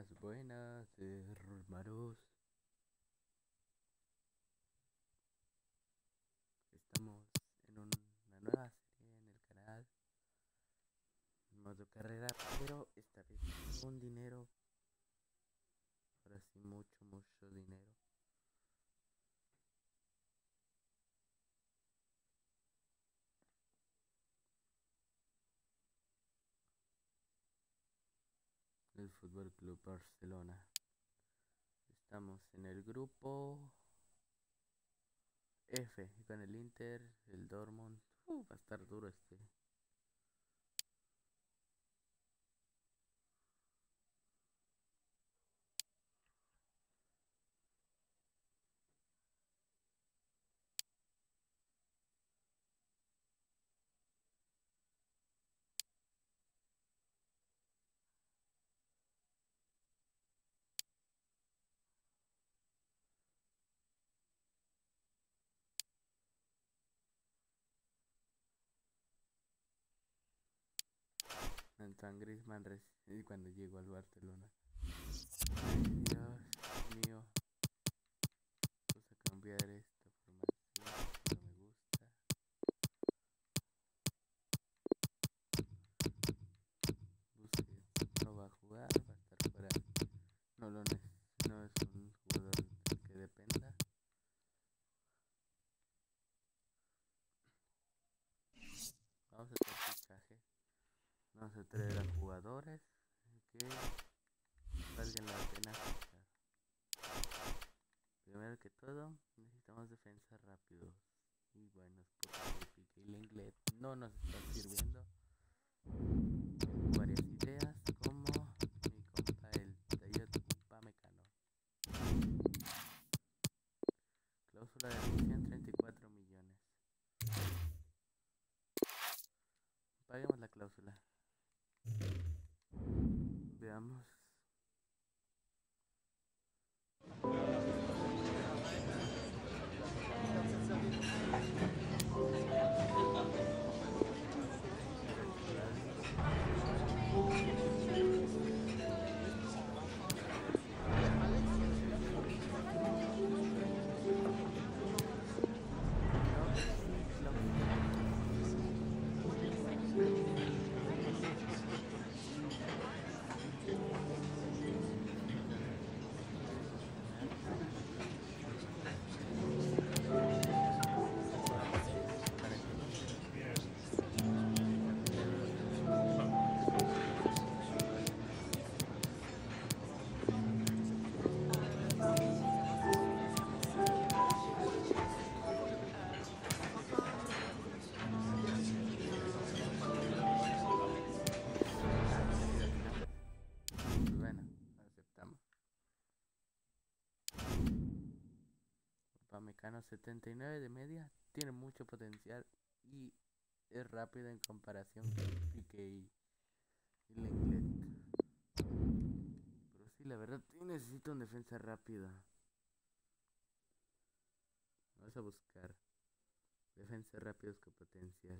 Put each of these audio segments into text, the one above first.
Buenas, buenas, hermanos. Estamos en una nueva serie en el canal. Modo carrera, pero esta vez con dinero. Ahora sí, mucho, mucho dinero. el Fútbol Club Barcelona. Estamos en el grupo F con el Inter, el Dortmund. Uh, va a estar duro este. Antoine Griezmann cuando llegó al Barcelona. Ay, Dios mío. Vamos a cambiar esta formación, no me gusta. Busquets no va a jugar, va a estar fuera. No lo no es un jugador que dependa. Vamos a hacer fichaje. Vamos a traer a jugadores que valgan la pena fichar. Primero que todo, necesitamos defensa rápido y buenos porque el inglés no nos está sirviendo. Varias ideas como mi compa el Dayot Upamecano. Cláusula de admisión 34 millones. Paguemos la cláusula. Veamos. 79 de media, tiene mucho potencial y es rápido en comparación con Pique y, y Lenglet. Pero sí, la verdad, necesito una defensa rápida. Vamos a buscar defensas rápidos con potencial.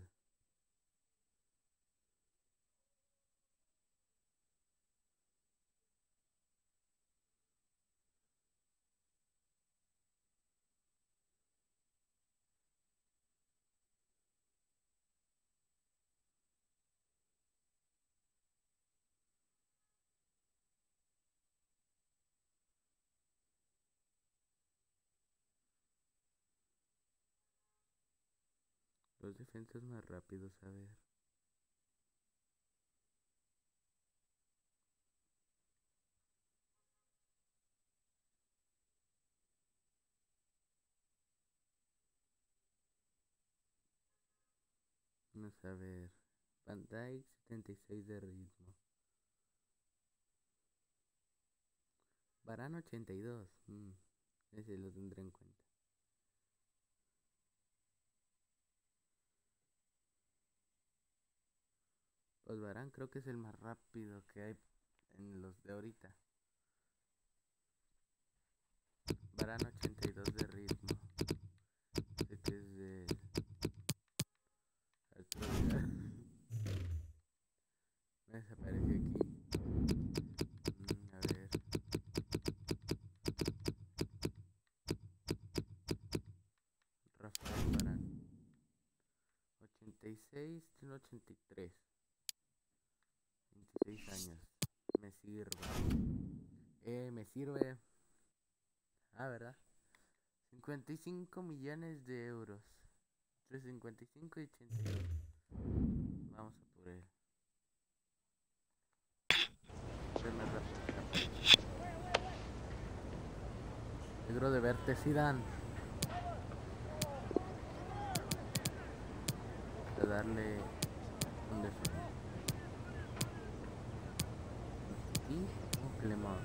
Los defensas más rápidos, a ver. Vamos a ver. Van Dyke 76 de ritmo. Varane 82. Mm, ese lo tendré en cuenta. Osbarán creo que es el más rápido que hay en los de ahorita. Barán 82 de ritmo. Sé que es de... Me desapareció aquí. Mm, a ver. Rafael Barán. 86, tiene 83. 26 años. Me sirve. Eh, me sirve. Ah, ¿verdad? 55 millones de euros. Entre 55 y 82. Vamos a por él. Negro de verte, Zidane. A darle un defensa. Y Clemón.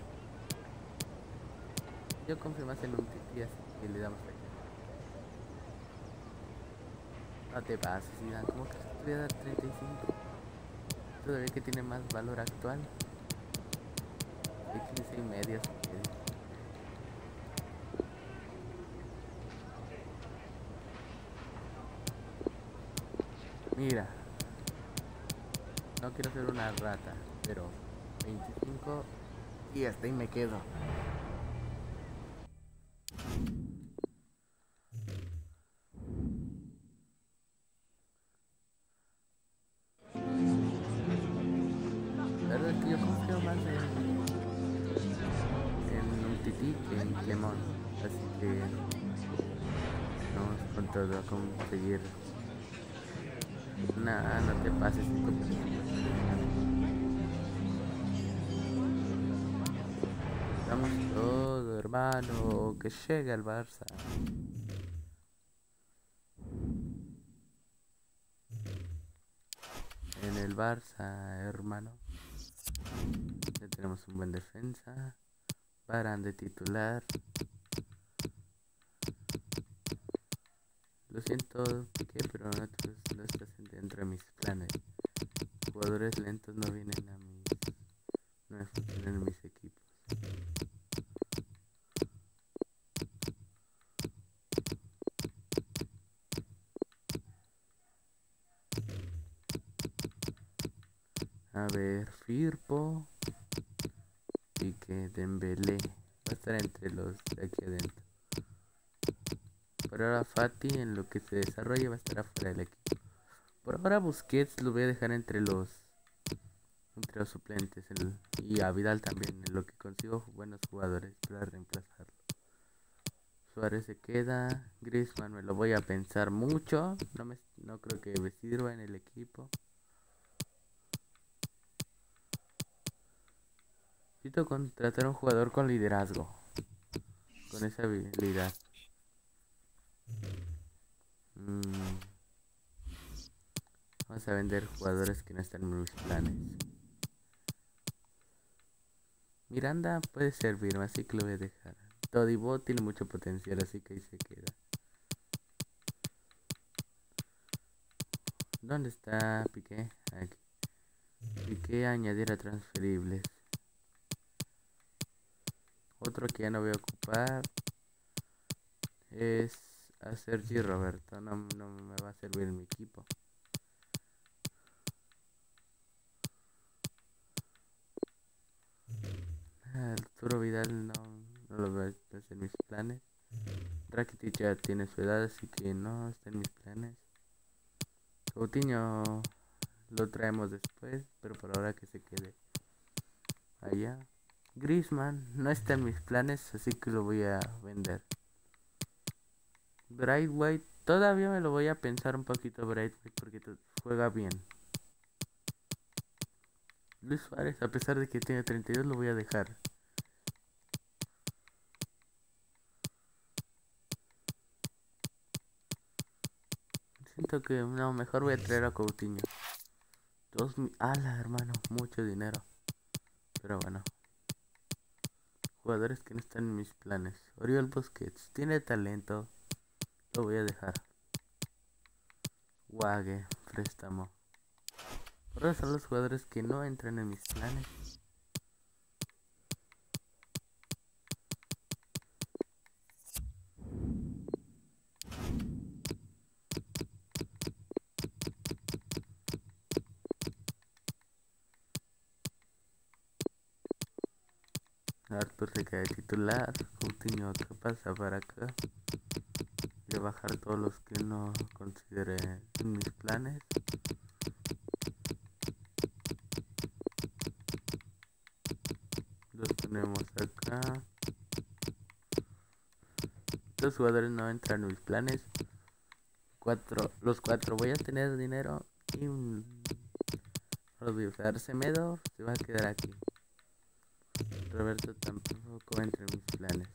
Yo confío más en un así que le damos aquí. No te pases. ¿Cómo que te voy a dar 35? Todavía que tiene más valor actual. Hay 15 y medio si. Mira. No quiero ser una rata, pero 25 y hasta ahí me quedo. Verdad es que yo confío más en, un tití que en Clemón. Así que vamos con todo a conseguir. Nah, no te pases. Todo, hermano. Que llegue el Barça. En el Barça, hermano. Ya tenemos un buen defensa. Paran de titular. Lo siento, Piqué, pero no, estás dentro de mis planes. Jugadores lentos no vienen a mis... No me funcionan mis equipos. A ver, Firpo y que Dembélé va a estar entre los de aquí adentro. Por ahora Fati en lo que se desarrolla va a estar afuera del equipo. Por ahora Busquets lo voy a dejar entre los entre los suplentes y a Vidal también en lo que consigo buenos jugadores para reemplazarlo. Suárez se queda, Griezmann me lo voy a pensar mucho, no me no creo que me sirva en el equipo. Necesito contratar a un jugador con liderazgo. Con esa habilidad. Mm. Vamos a vender jugadores que no están en mis planes. Miranda puede servirme, así que lo voy a dejar. Todibo tiene mucho potencial, así que ahí se queda. ¿Dónde está Piqué? Aquí. Piqué añadir a transferibles. Otro que ya no voy a ocupar es a Sergi Roberto. No, no me va a servir mi equipo. Ah, Arturo Vidal no, no lo veo en mis planes. Rakitic ya tiene su edad, así que no está en mis planes. Coutinho lo traemos después, pero por ahora que se quede allá. Griezmann no está en mis planes, así que lo voy a vender. Brightway, todavía me lo voy a pensar un poquito Brightway porque to- juega bien. Luis Suárez, a pesar de que tiene 32, lo voy a dejar. Siento que no, mejor voy a traer a Coutinho. Dos mi... ¡Hala, hermano! Mucho dinero. Pero bueno. Jugadores que no están en mis planes. Oriol Busquets. Tiene talento. Lo voy a dejar. Wague. Préstamo. Ahora son los jugadores que no entran en mis planes. Arthur se queda titular, Coutinho que pasa para acá, de bajar todos los que no consideré en mis planes. Los tenemos acá. Los jugadores no entran en mis planes. Cuatro, los cuatro voy a tener dinero y Rodrigo Semedo se va a quedar aquí. Roberto tampoco entra en mis planes.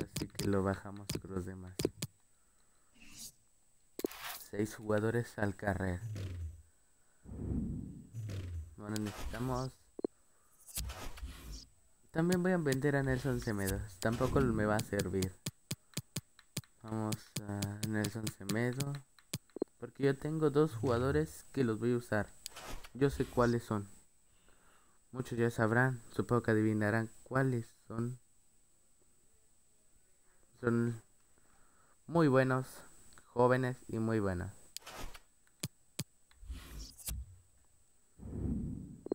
Así que lo bajamos con los demás. Seis jugadores al carrer. Bueno, necesitamos... También voy a vender a Nelson Semedo. Tampoco me va a servir. Vamos a Nelson Semedo. Porque yo tengo dos jugadores que los voy a usar. Yo sé cuáles son. Muchos ya sabrán. Supongo que adivinarán cuáles son. Son muy buenos, jóvenes y muy buenos.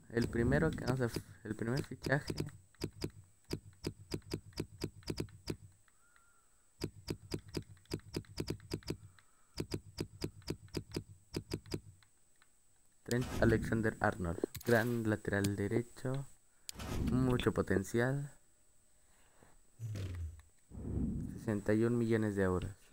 El primero que vamos a... El primer fichaje... Alexander Arnold. Gran lateral derecho. Mucho potencial. 61 millones de euros.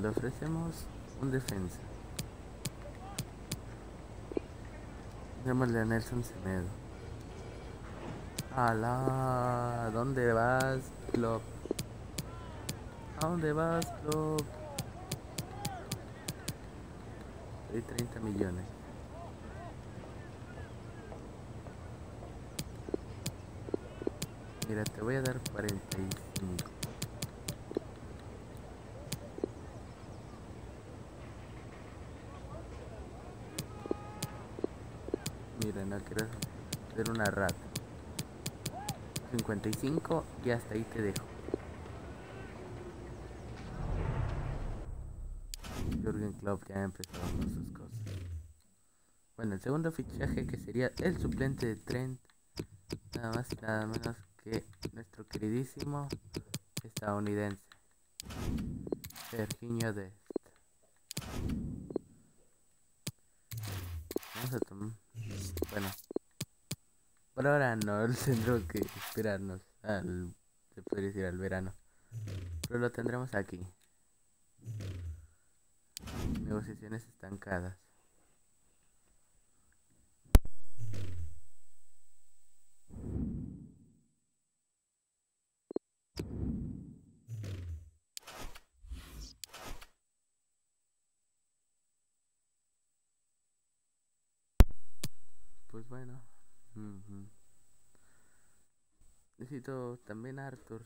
Le ofrecemos un defensa. Démosle a Nelson Semedo. ¡Hala! ¿Dónde vas, Club? ¿A dónde vas, Club? Hay 30 millones. Mira, te voy a dar 45. No quiero ser una rata. 55 y hasta ahí te dejo. Jürgen Klopp ya empezó con sus cosas. Bueno, el segundo fichaje que sería el suplente de Trent. Nada más y nada menos que nuestro queridísimo estadounidense. Serginho Dest. Vamos a tomar Por ahora no, tendremos que esperarnos al... Se puede decir al verano. Pero lo tendremos aquí. Negociaciones estancadas. Pues bueno. Necesito también a Arthur.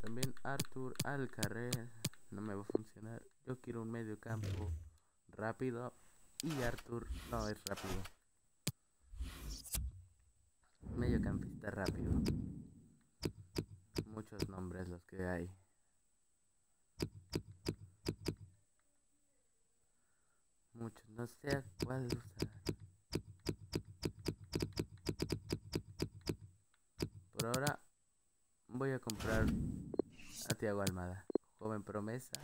También Arthur Alcarrer no me va a funcionar. Yo quiero un medio campo rápido y Arthur no es rápido mediocampista rápido. Muchos nombres los que hay. Muchos, no sé cuál usar. Por ahora voy a comprar a Tiago Almada. Joven promesa,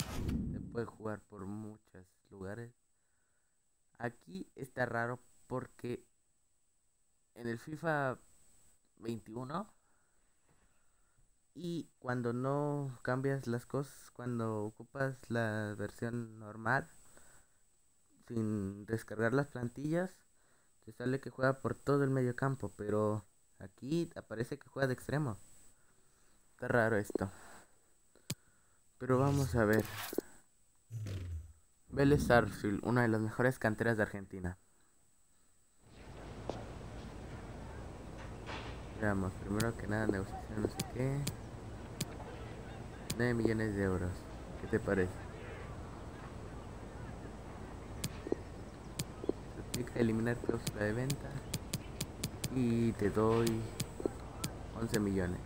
se puede jugar por muchos lugares. Aquí está raro porque en el FIFA 21 y cuando no cambias las cosas, cuando ocupas la versión normal sin descargar las plantillas, te sale que juega por todo el medio campo, pero aquí aparece que juega de extremo. Está raro esto. Pero vamos a ver. Vélez Sarsfield, una de las mejores canteras de Argentina. Veamos, primero que nada, negociación, no sé qué. 9 millones de euros. ¿Qué te parece? Se eliminar cláusula de venta. Y te doy 11 millones.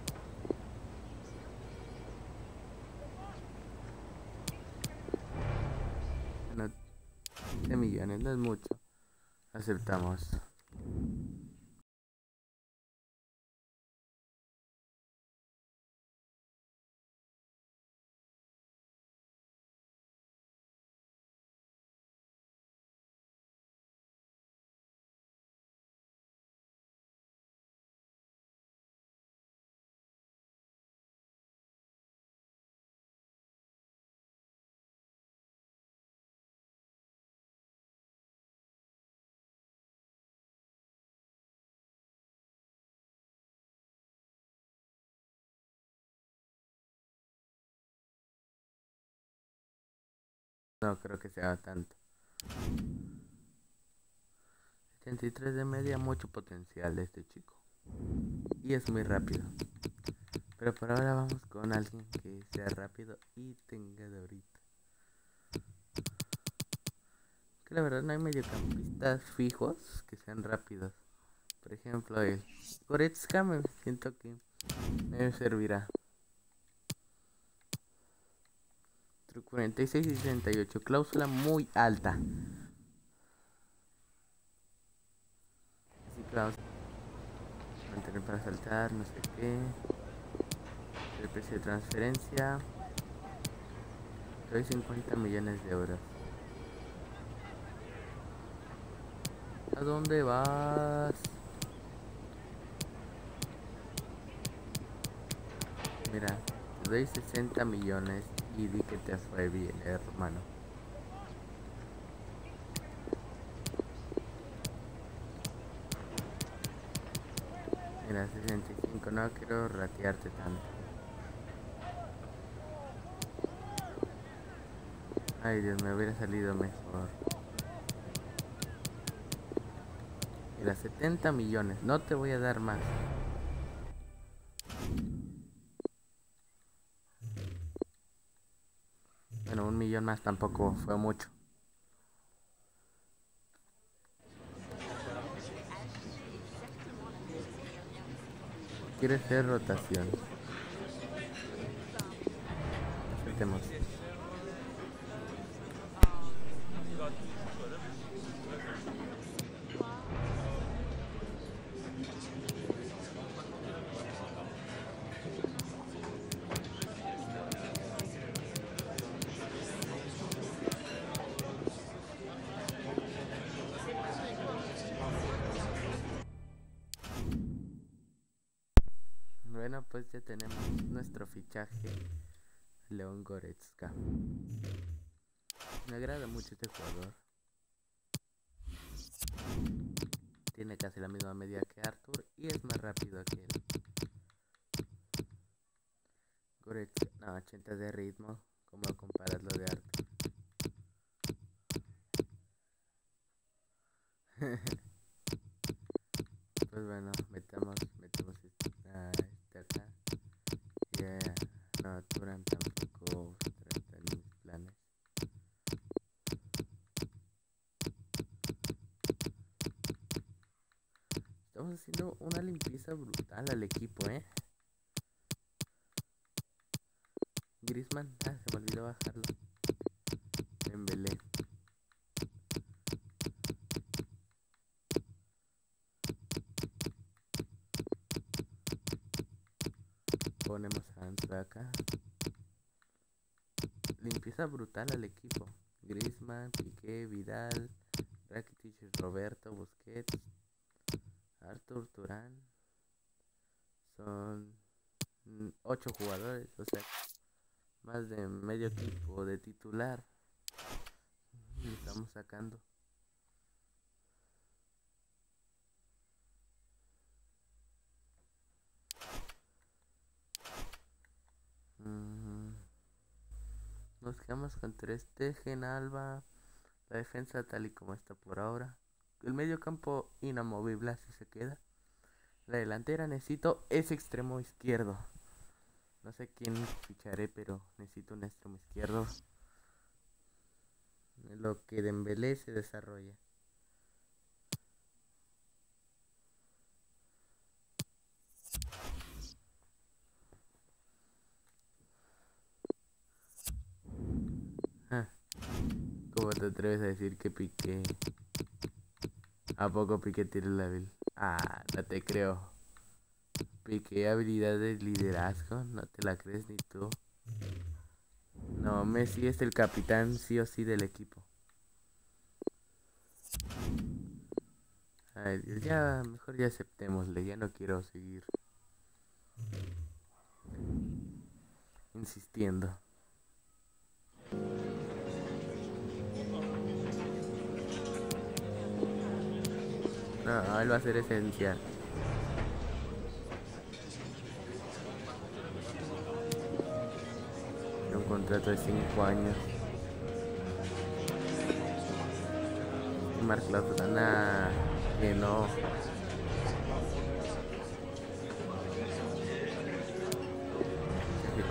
Bueno, 15 millones, no es mucho. Aceptamos. No creo que sea tanto. 83 de media, mucho potencial de este chico. Y es muy rápido. Pero por ahora vamos con alguien que sea rápido y tenga de ahorita. Que la verdad no hay mediocampistas fijos que sean rápidos. Por ejemplo, el Goretzka me siento que me servirá. 46 y 68. Cláusula muy alta. Así que vamos a mantener para saltar, no sé qué. El precio de transferencia. Doy 50 millones de euros. ¿A dónde vas? Mira, te doy 60 millones y di que te fue bien, hermano. Mira, 65, no quiero ratearte tanto. Ay Dios, me hubiera salido mejor. Mira, 70 millones, no te voy a dar más. Millón más tampoco fue mucho. Quiere ser rotación. Goretzka. Me agrada mucho este jugador. Tiene casi la misma medida que Arthur y es más rápido que él. Goretzka, no, 80 de ritmo, como comparas lo de Arthur. pues bueno, metamos, metemos este acá. Ya, no, Turan tampoco trata mis planes. Estamos haciendo brutal al equipo, eh. Grisman, ah, se me olvidó bajarlo. Embelé. ponemos a acá. Limpieza brutal al equipo. Griezmann, Piqué, Vidal, Rakitic, Roberto, Busquets, Artur Turán. Son ocho jugadores, o sea, más de medio equipo de titular. estamos sacando. nos quedamos con tres Tejen, Alba. La defensa tal y como está por ahora. El medio campo inamovible así se queda. La delantera necesito ese extremo izquierdo. No sé quién ficharé, pero necesito un extremo izquierdo. Lo que Dembélé se desarrolla. Ah, ¿Cómo te atreves a decir que Piqué? ¿A poco Piqué tiene la vil? Ah, no te creo. Piqué habilidad de liderazgo, no te la crees ni tú. No, Messi es el capitán sí o sí del equipo. Ay, ya, mejor ya aceptémosle, ya no quiero seguir insistiendo. No, él va a ser esencial. Un contrato de 5 años. Marc Lozana, que no.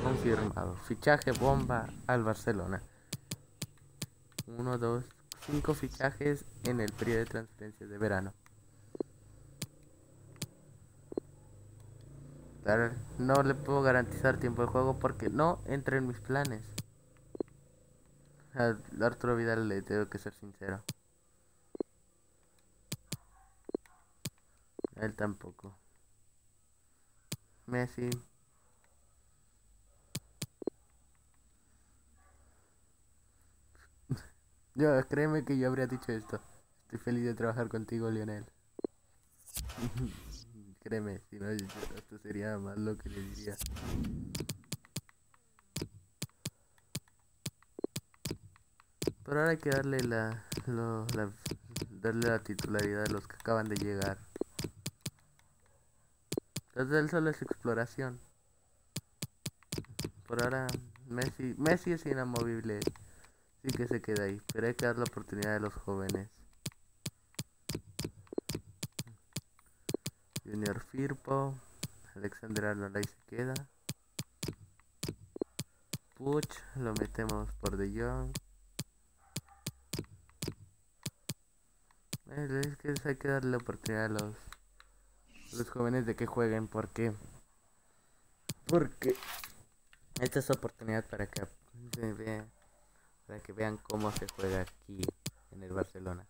Confirmado. Fichaje bomba al Barcelona. 1, 2, 5 fichajes en el periodo de transferencias de verano. No le puedo garantizar tiempo de juego porque no entra en mis planes. A Arturo Vidal le tengo que ser sincero. Él tampoco. Messi. Yo, créeme que yo habría dicho esto. Estoy feliz de trabajar contigo, Lionel. créeme, si no, esto sería más lo que le diría. Pero ahora hay que darle la, lo- la- darle la titularidad a los que acaban de llegar. Entonces él solo es exploración. Por ahora Messi, Messi es inamovible. Sí que se queda ahí, pero hay que dar la oportunidad a los jóvenes. Junior Firpo, Alexander Arnold ahí se queda. Puch, lo metemos por De Jong. Es que hay que darle oportunidad a los, los jóvenes de que jueguen, porque porque esta es oportunidad para que se vea- para que vean cómo se juega aquí en el Barcelona.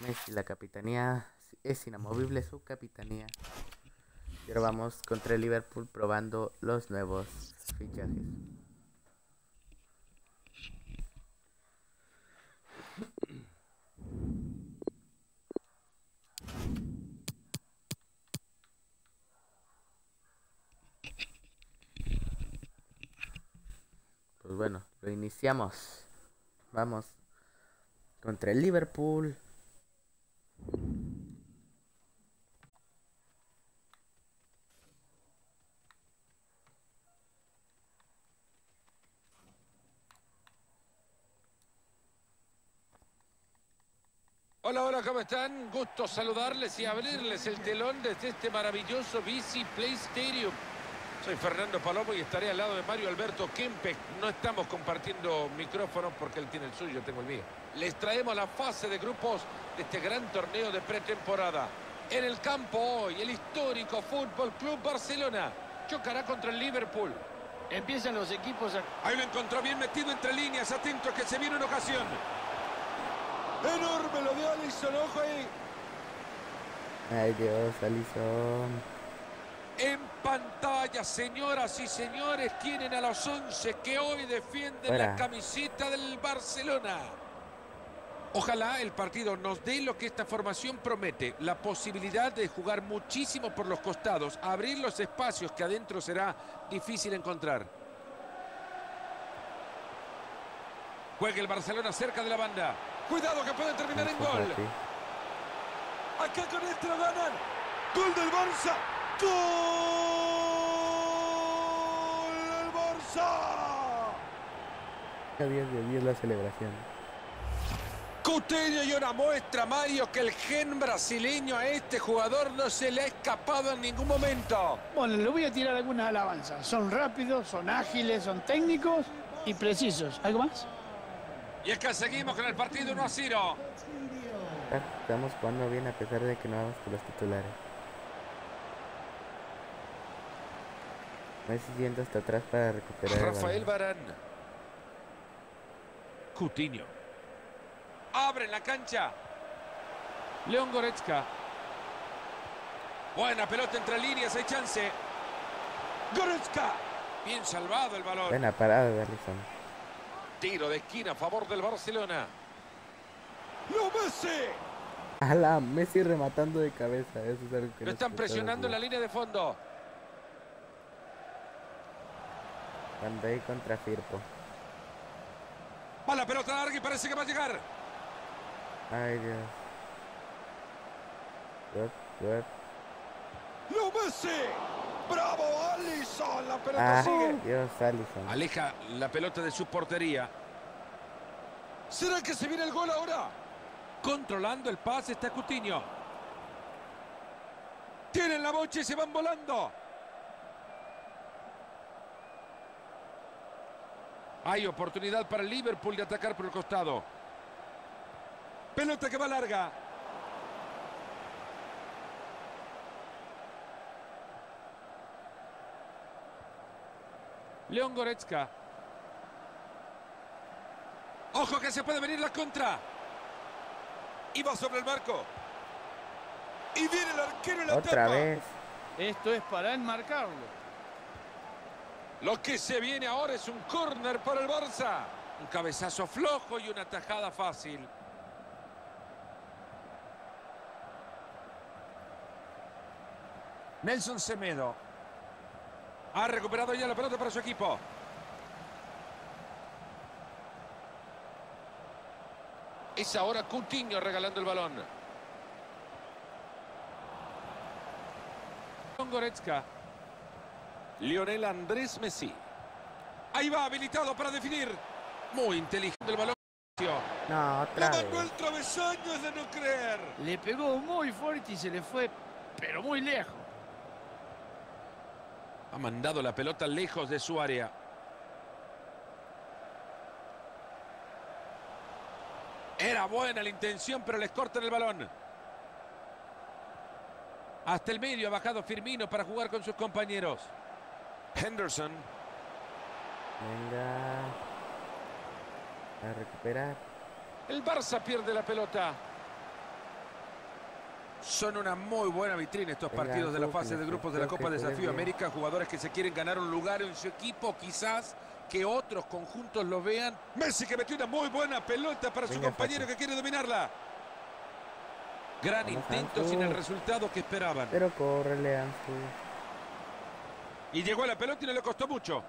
Messi, la capitanía es inamovible su capitanía. Ahora vamos contra el Liverpool probando los nuevos fichajes. Pues bueno, lo iniciamos. Vamos contra el Liverpool. Hola, hola, ¿cómo están? Gusto saludarles y abrirles el telón desde este maravilloso BC Play Stadium. Soy Fernando Palomo y estaré al lado de Mario Alberto Kempek. No estamos compartiendo micrófonos porque él tiene el suyo, yo tengo el mío. Les traemos la fase de grupos de este gran torneo de pretemporada. En el campo hoy, el histórico Fútbol Club Barcelona chocará contra el Liverpool. Empiezan los equipos a... Ahí lo encontró bien metido entre líneas, atento que se viene una ocasión. Enorme lo de Alisson, ojo ahí. Ay Dios, Alison. En pantalla, señoras y señores, tienen a los 11 que hoy defienden Fuera. la camiseta del Barcelona. Ojalá el partido nos dé lo que esta formación promete, la posibilidad de jugar muchísimo por los costados, abrir los espacios que adentro será difícil encontrar. Juega el Barcelona cerca de la banda. Cuidado que puede terminar en gol. Acá con este lo ganan. Gol del Barça. Gol del Barça. A 10 de 10 la celebración. Coutinho y una muestra, Mario, que el gen brasileño a este jugador no se le ha escapado en ningún momento. Bueno, le voy a tirar algunas alabanzas. Son rápidos, son ágiles, son técnicos y precisos. ¿Algo más? Y es que seguimos con el partido 1 a 0. Estamos jugando bien a pesar de que no vamos con los titulares. Messi yendo hasta atrás para recuperar el Rafael. Barán. Coutinho. Abre la cancha. León Goretzka. Buena pelota entre líneas, hay chance. Goretzka. Bien salvado el balón. Buena parada de Alisson. Tiro de esquina a favor del Barcelona. ¡Lo Messi! A la Messi rematando de cabeza. Eso es algo que Lo no están presionando en la línea de fondo. Dijk contra Firpo. Va la pelota larga y parece que va a llegar. Ay, Dios. Good, good. ¡Lo Messi! ¡Bravo, Alisson! La pelota Ah, sigue. Dios, Alisson. Aleja la pelota de su portería. ¿Será que se viene el gol ahora? Controlando el pase está Coutinho. Tienen la bocha y se van volando. Hay oportunidad para Liverpool de atacar por el costado. Pelota que va larga. León Goretzka. Ojo que se puede venir la contra. Y va sobre el marco. Y viene el arquero en la Otra tapa. vez. Esto es para enmarcarlo. Lo que se viene ahora es un córner para el Barça. Un cabezazo flojo y una tajada fácil. Nelson Semedo. Ha recuperado ya la pelota para su equipo. Es ahora Coutinho regalando el balón. Con Goretzka. Lionel Andrés Messi. Ahí va, habilitado para definir. Muy inteligente el balón. No, otra mandó vez. el travesaño, es de no creer. Le pegó muy fuerte y se le fue, pero muy lejos. Ha mandado la pelota lejos de su área. Era buena la intención, pero les cortan el balón. Hasta el medio ha bajado Firmino para jugar con sus compañeros. Henderson. Venga. A recuperar. El Barça pierde la pelota. Son una muy buena vitrina estos partidos de la fase de grupos de la Copa Desafío. América. Jugadores que se quieren ganar un lugar en su equipo, quizás que otros conjuntos lo vean. Messi que metió una muy buena pelota para su compañero que quiere dominarla. Gran intento sin el resultado que esperaban. Pero córrele, Ansu. Y llegó a la pelota y no le costó mucho.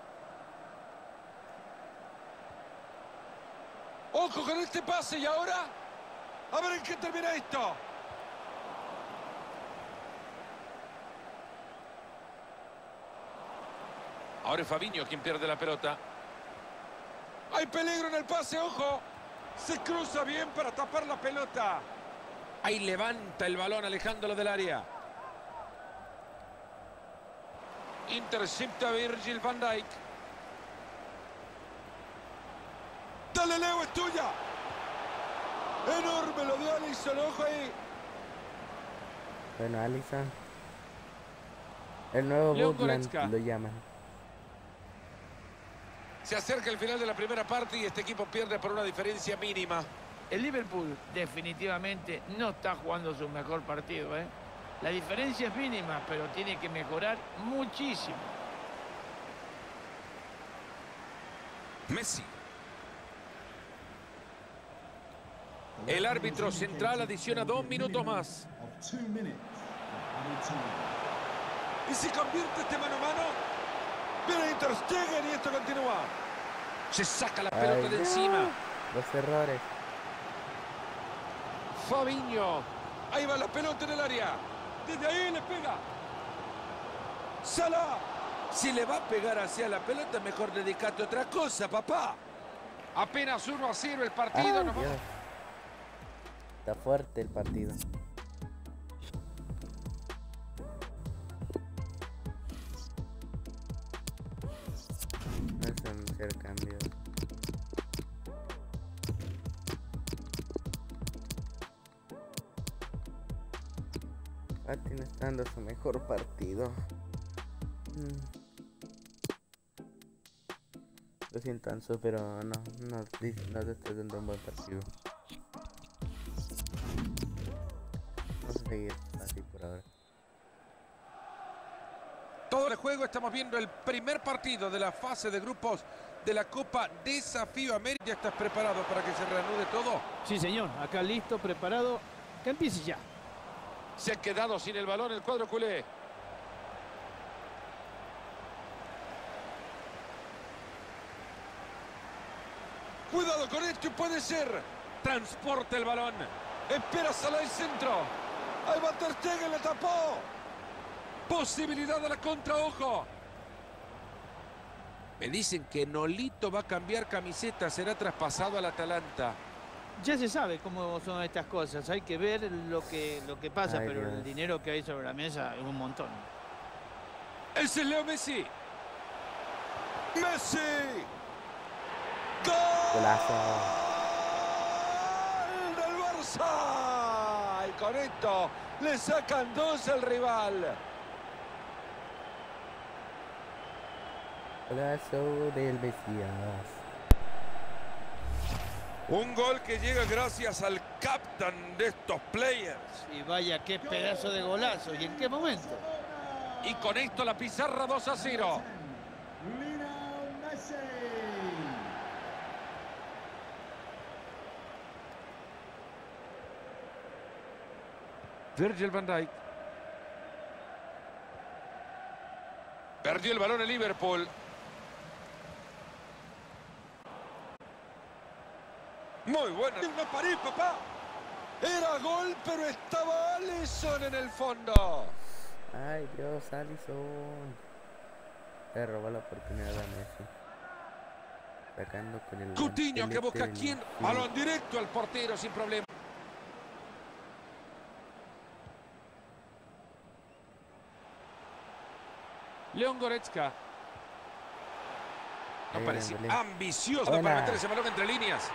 Ojo con este pase y ahora. A ver en qué termina esto. Ahora es Fabiño quien pierde la pelota. Hay peligro en el pase, ojo. Se cruza bien para tapar la pelota. Ahí levanta el balón alejándolo del área. Intercepta a Virgil van Dijk. Dale, Leo, es tuya. Enorme lo de Alisson, ojo ahí. Bueno, Alisson. El nuevo Goretzka. lo llaman. Se acerca el final de la primera parte y este equipo pierde por una diferencia mínima. El Liverpool definitivamente no está jugando su mejor partido. ¿eh? La diferencia es mínima, pero tiene que mejorar muchísimo. Messi. El árbitro central adiciona dos minutos más. Y si convierte este mano a mano. Viene Ter Stegen y esto continúa. Se saca la pelota Ay, de encima. Los errores. Fabiño. Ahí va la pelota en el área. Desde ahí le pega. Salah. Si le va a pegar hacia la pelota, mejor dedicate a otra cosa, papá. Apenas 1 a 0 el partido. Ay, Dios. Está fuerte el partido. Anunciar cambios. Pati no está dando su mejor partido. Mm. Lo siento, Ansu, pero no, no, no te estás dando un buen partido. Vamos a seguir así por ahora. Todo el juego estamos viendo el primer partido de la fase de grupos de la Copa Desafío América. ¿Ya estás preparado para que se reanude todo? Sí, señor. Acá listo, preparado. Que empiece ya. Se ha quedado sin el balón el cuadro culé. Cuidado con esto, puede ser. Transporta el balón. Espera Salah el centro. Ahí va Ter Stegen, le tapó. Posibilidad de la contra, ojo. Me dicen que Nolito va a cambiar camiseta, será traspasado al Atalanta. Ya se sabe cómo son estas cosas. Hay que ver lo que, lo que pasa, Ay, pero el dinero que hay sobre la mesa es un montón. Ese es Leo Messi. Messi. Golazo. ¡Gol del Barça! Y con esto le sacan dos al rival. Golazo del Mesías. Un gol que llega gracias al capitán de estos players. Y vaya, qué pedazo de golazo. ¿Y en qué momento? Y con esto la pizarra 2 a 0. Virgil van Dijk. Perdió el balón el Liverpool. Muy bueno. Una París, papá. Era gol, pero estaba Alisson en el fondo. Ay, Dios, Alison. Le robó la oportunidad a Messi. Sacando con el. Coutinho que busca quién. Balón directo al portero sin problema. León Goretzka. No parecía ambicioso Buena. para meter ese balón entre líneas.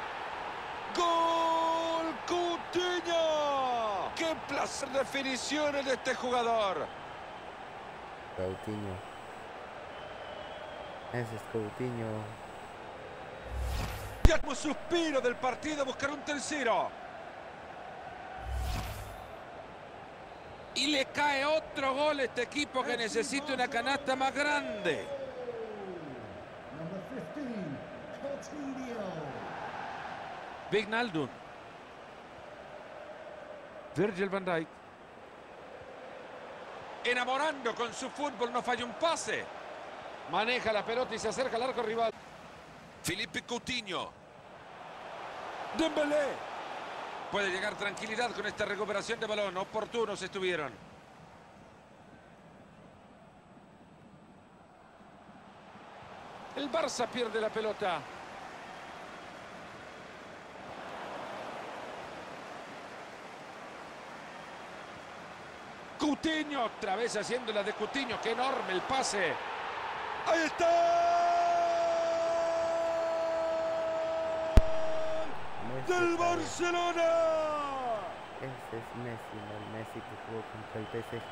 ¡Gol! ¡Coutinho! ¡Qué placer definiciones de este jugador! Coutinho. Ese es Coutinho. Ya como suspiro del partido buscar un tercero. Y le cae otro gol a este equipo que necesita una canasta más grande. Vignaldum. Virgil van Dijk. Enamorando con su fútbol, no falla un pase. Maneja la pelota y se acerca al arco rival. Felipe Coutinho. Dembélé. Puede llegar tranquilidad con esta recuperación de balón. Oportunos estuvieron. El Barça pierde la pelota. Coutinho otra vez haciendo la de Coutinho. Qué enorme el pase. Ahí está. Messi Del. Barcelona. Ese es Messi, no el Messi que jugó contra el PSG.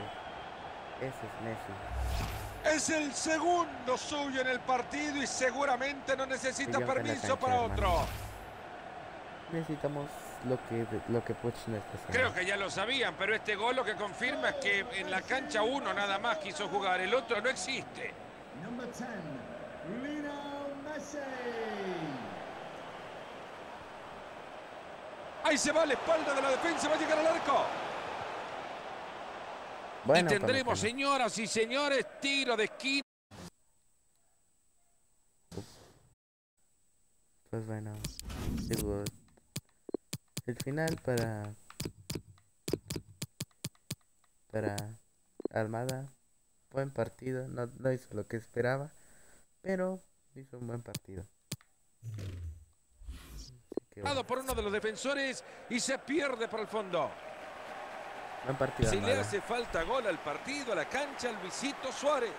Ese es Messi. Es el segundo suyo en el partido y seguramente no necesita permiso cancha, para hermano. otro. Necesitamos lo que, lo que Puch no está haciendo. Creo que ya lo sabían, pero este gol lo que confirma es que en la cancha uno nada más quiso jugar, el otro no existe. Number 10, Lionel Messi. Ahí se va a la espalda de la defensa, va a llegar al arco. Bueno, y tendremos, señoras y señores, tiro de esquina. Pues bueno, digo, el final para para Armada, buen partido, no, no hizo lo que esperaba, pero hizo un buen partido. Bueno. por uno de los defensores y se pierde por el fondo. Buen partido, Si le hace falta gol al partido, a la cancha, al Luisito Suárez.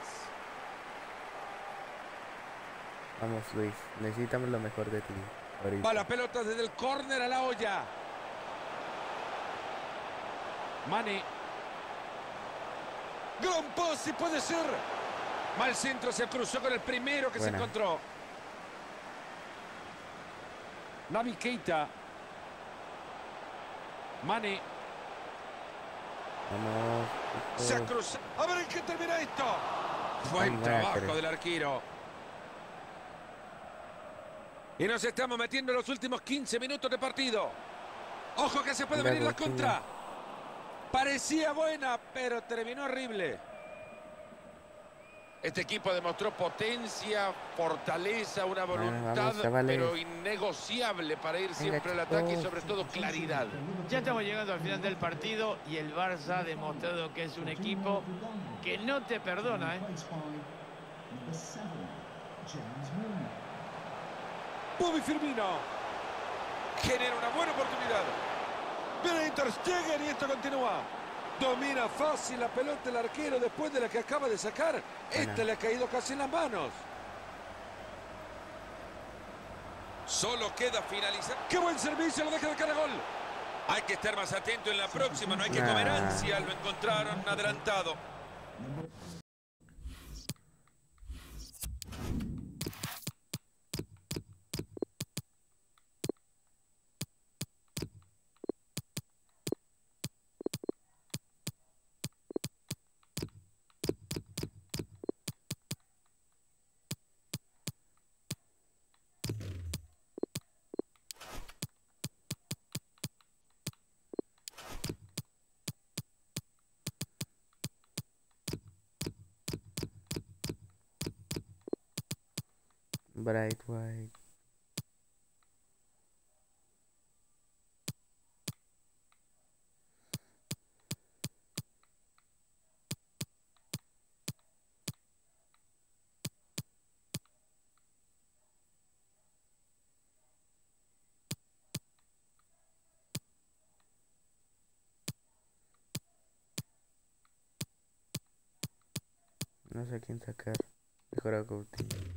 Vamos, Luis. Necesitamos lo mejor de ti. Va la pelota desde el córner a la olla. Mane. Gran pase puede ser. Mal centro se cruzó con el primero que se encontró. Navi Keita. Mane. Vamos. Se ha cruzado. A ver en qué termina esto. Buen trabajo del arquero. Y nos estamos metiendo en los últimos 15 minutos de partido. Ojo que se puede Mira, venir la contra. Parecía buena, pero terminó horrible. Este equipo demostró potencia, fortaleza, una voluntad, vamos, pero innegociable para ir siempre al ataque y sobre todo claridad. Ya estamos llegando al final del partido y el Barça ha demostrado que es un equipo que no te perdona, ¿eh? Replaced by number seven, James Milner. Bobby Firmino. Genera una buena oportunidad. Viene Ter Stegen y esto continúa. Domina fácil la pelota el arquero después de la que acaba de sacar. Esta le ha caído casi en las manos. Solo queda finalizar. ¡Qué buen servicio! Lo deja de cara gol. Hay que estar más atento en la próxima. No hay que comer ansia. Lo encontraron adelantado. Bright White. No sé a quién sacar. Mejor a Coutinho.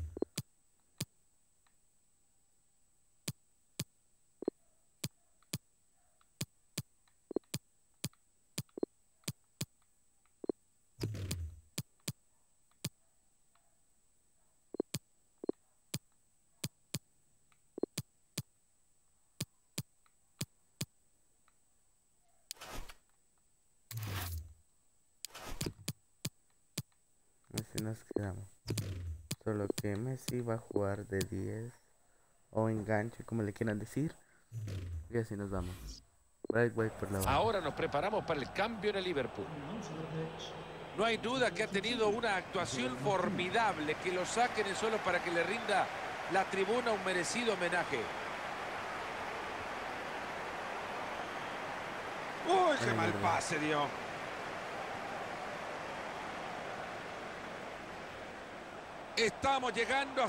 Así nos quedamos. Solo Messi va a jugar de 10 o enganche, como le quieran decir. Y así nos vamos. Bright White por la banda. Ahora nos preparamos para el cambio en el Liverpool. No hay duda que ha tenido una actuación formidable. Que lo saquen es solo para que le rinda la tribuna un merecido homenaje. ¡Uy, qué mal pase dio! Estamos llegando a...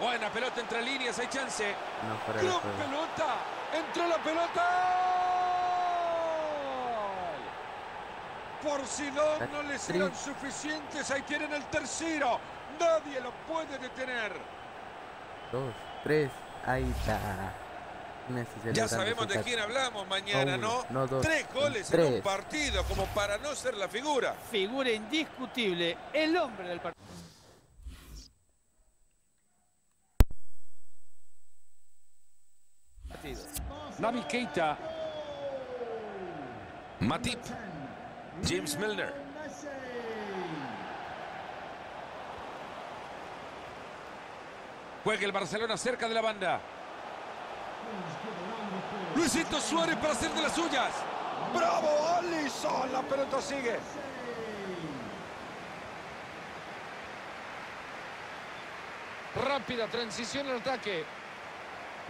Buena pelota entre líneas, hay chance. No fuera de ¡Gran juego. pelota! ¡Entró la pelota! Por si no, no les eran suficientes, ahí tienen el tercero. Nadie lo puede detener. Dos, tres, ahí está. Ya sabemos de quién hablamos mañana, ¿no? no dos, Tres goles en un partido, como para no ser la figura. Figura indiscutible, el hombre del partido. Navi Keita. Matip. James Milner. Juega el Barcelona cerca de la banda. Luisito Suárez para hacer de las suyas. ¡Bravo, Alisson! La pelota sigue. Rápida transición al ataque.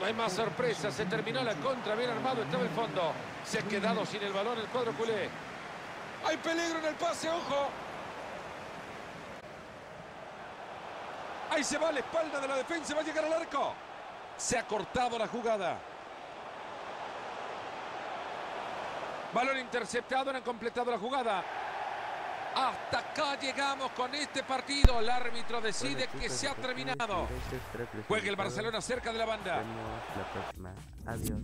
No hay más sorpresas. Se terminó la contra. Bien armado estaba el fondo. Se ha quedado sin el balón el cuadro culé. Hay peligro en el pase, ojo. Ahí se va la espalda de la defensa. Va a llegar al arco. Se ha cortado la jugada. Balón interceptado, no han completado la jugada. Hasta acá llegamos con este partido. El árbitro decide Bueno, que se ha terminado. Juega el. Barcelona cerca de la banda. La próxima. Adiós.